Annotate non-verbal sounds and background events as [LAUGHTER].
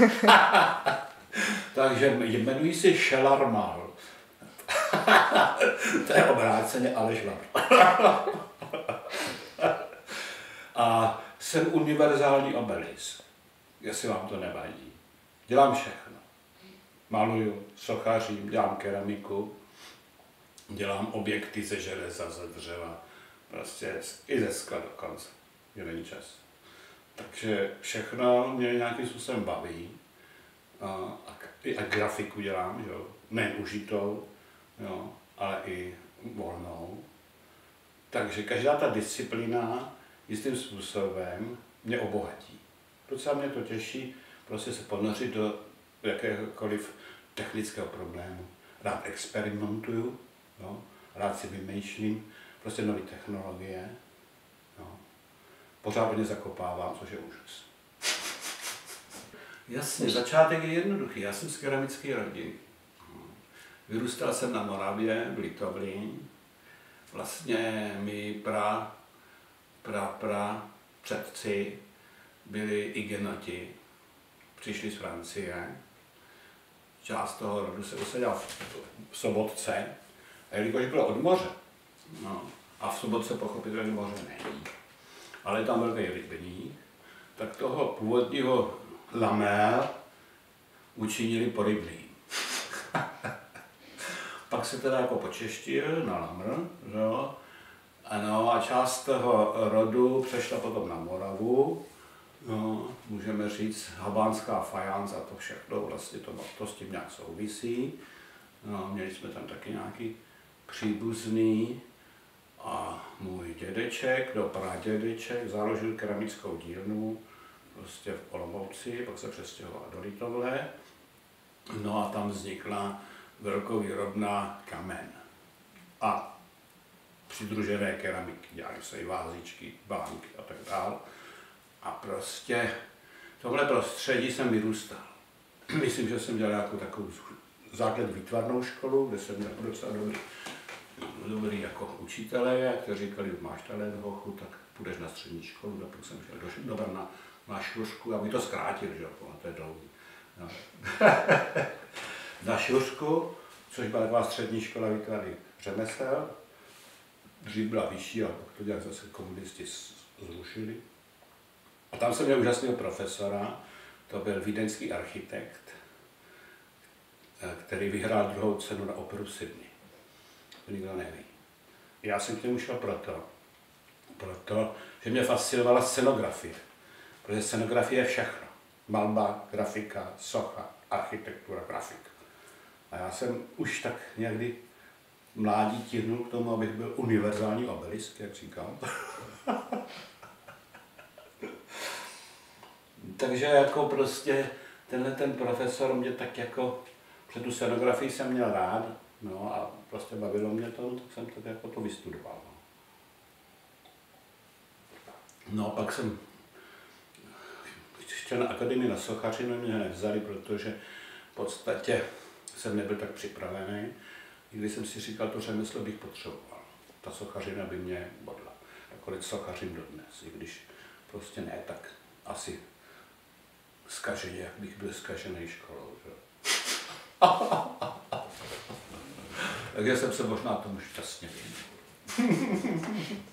[LAUGHS] Takže jmenují se Šelarmal. [LAUGHS] to je obráceně Aleš [LAUGHS] A jsem univerzální obelis, jestli vám to nevadí. Dělám všechno. Maluju, sochařím, dělám keramiku, dělám objekty ze železa, ze dřeva, prostě i ze skla dokonce, že není čas. Takže všechno mě nějakým způsobem baví. A, a, a grafiku dělám, jo. ne užitou, jo, ale i volnou. Takže každá ta disciplína jistým způsobem mě obohatí. Docela mě to těší prostě se ponořit do jakéhokoliv technického problému. Rád experimentuju, jo? rád si vymýšlím prostě nové technologie. Jo? Pořád hodně zakopávám, což je úžas. [LAUGHS] Jasně, začátek je jednoduchý. Já jsem z keramické rodiny. Vyrůstal jsem na Moravě, v Litovlín. Vlastně mi pra, pra, pra předci byli igenoti, přišli z Francie. Část toho rodu se usadila v Sobotce, a jelikož bylo od moře, no, a v Sobotce pochopitelně moře není, ale tam velký rybník, tak toho původního lamér učinili porybný. [LAUGHS] Pak se teda jako počeštil na lamr, jo, ano, a část toho rodu přešla potom na Moravu, no, můžeme říct habánská fajans a to všechno, vlastně to, to s tím nějak souvisí. No, měli jsme tam taky nějaký příbuzný a můj dědeček, do pradědeček, založil keramickou dílnu prostě v Olomouci, pak se přestěhoval do Litovle. No a tam vznikla velkovýrobná kamen. A přidružené keramiky, dělali se i vázičky, banky a tak dále. A prostě v tomhle prostředí jsem vyrůstal. [CLEARS THROAT] Myslím, že jsem dělal nějakou takovou základ výtvarnou školu, kde jsem měl docela dobrý, dobrý jako učitelé, kteří říkali, máš talent hochu, tak půjdeš na střední školu, tak jsem šel do, do na, na šušku, aby to zkrátil, že jo, to je dlouhý. No. [LAUGHS] na šušku, což byla taková střední škola výtvarných řemesel, dřív byla vyšší, a pak to nějak zase komunisti zrušili. A tam jsem měl úžasného profesora, to byl vídeňský architekt, eh, který vyhrál druhou cenu na operu Sydney. Nikdo neví. Já jsem k němu šel proto, proto, že mě fascinovala scenografie. Protože scenografie je všechno. Malba, grafika, socha, architektura, grafika. A já jsem už tak někdy mládí tihnul k tomu, abych byl univerzální obelisk, jak říkám. [LAUGHS] Takže jako prostě tenhle ten profesor mě tak jako, před tu scenografii jsem měl rád, no a prostě bavilo mě to, tak jsem tak jako to vystudoval. No, pak jsem ještě na akademii na sochařinu mě nevzali, protože v podstatě jsem nebyl tak připravený. I když jsem si říkal, to řemeslo bych potřeboval. Ta sochařina by mě bodla. Nakonec sochařím dodnes, i když prostě ne, tak asi zkaženě, jak bych byl zkažený školou. Že? Takže jsem se možná tomu šťastně věnil. [LAUGHS]